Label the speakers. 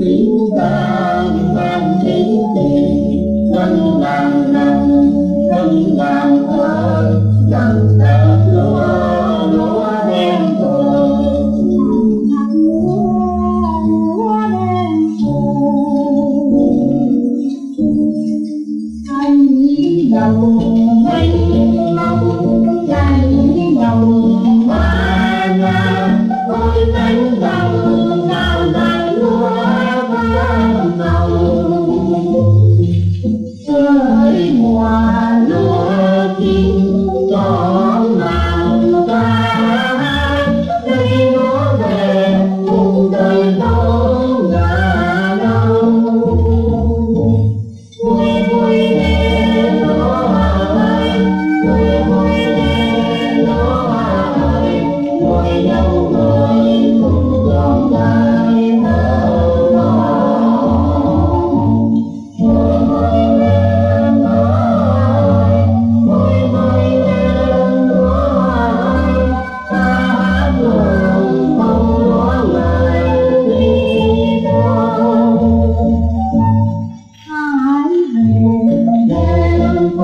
Speaker 1: tiếng vang vang tiếng tình dân ngàn năm dân ngàn thôi dân đẹp lúa lúa đen thôi anh đầu anh mong anh đầu 我。